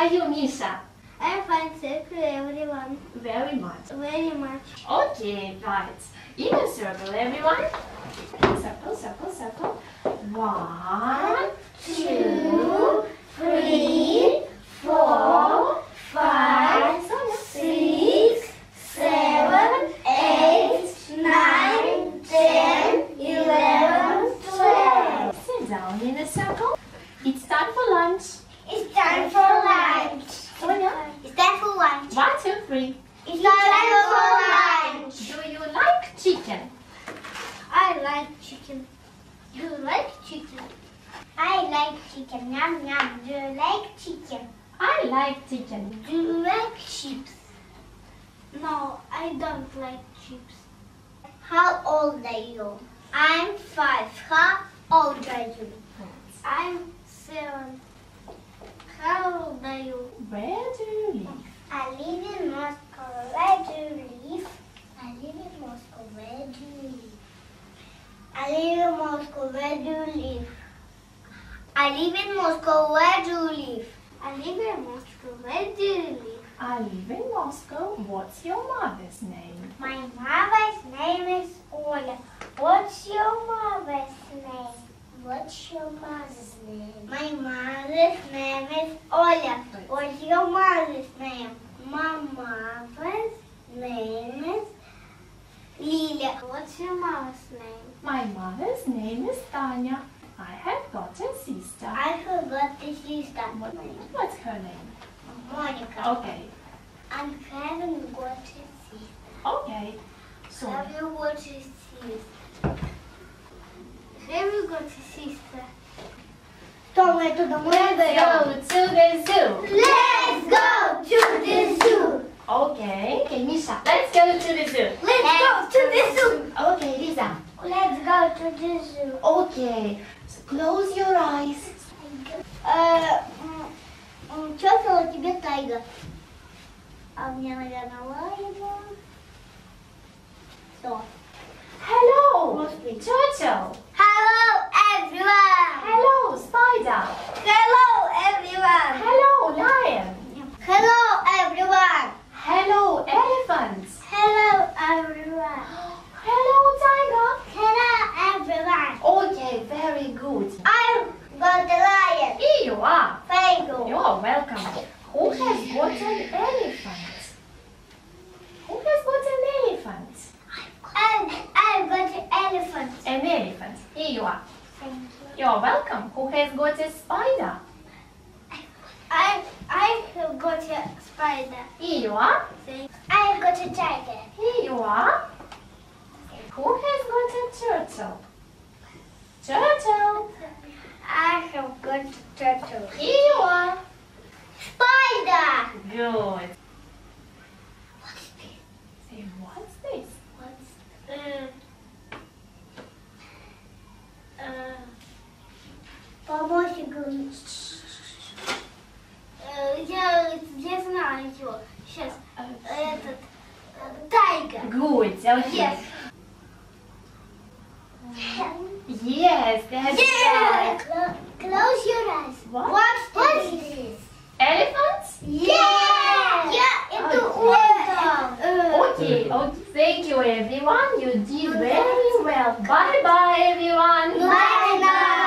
are you? I'm fine, thank you everyone. Very much. Very much. Okay, right. In a circle, everyone. Circle, circle, circle. One, two, three, four, five, six, seven, eight, nine, ten, eleven, twelve. Sit down in a circle. It's time for lunch. Time for lunch. It's time for lunch. One, two, three. It's time for lunch. Do you like chicken? I like chicken. Do you like chicken? I like chicken. Yum yum. Do you like chicken? I like chicken. Do you like chips? No, I don't like chips. How old are you? I'm five. How old are you? I'm seven. How old are you? Where do you live? I live in Moscow. Where do you live? I live in Moscow. Where do you live? I live in Moscow. Where do you live? I live in Moscow. Where do you live? I live in Moscow. Where do you live? I live in Moscow. What's your mother's name? My mother's name is Ola. What's your mother's name? What's your mother's name? My mother's name is Olya. What's your mother? name is Tanya. I have got a sister. I have got a sister. What, what's her name? Monica. Okay. I haven't got a sister. Okay. So. Have you got a sister? Have you got a sister? Let's go to the zoo. Let's go to the zoo. Okay, okay, Misha. Let's go to the zoo. Let's, Let's go to the zoo. Okay, Lisa. Let's go to the zoo. Okay. So close your eyes. Чёртала тебе тайга. А мне, наверное, лайва. Welcome. Who has got an elephant? Who has got an elephant? And I got an elephant. An elephant. Here you are. Thank you. You are welcome. Who has got a spider? I I have got a spider. Here you are. Thank you. I have got a tiger. Here you are. Who has got a turtle? Turtle. I have got a turtle. Here you are. Spider. Good. Say, what's this? What's uh, uh, помощник. Э, Я, я знаю его. Сейчас. Этот. э, Тайга. Good. Yes. Yes, that's Yeah. right. Okay, oh, thank you everyone. You did very well. Bye bye everyone. Bye bye.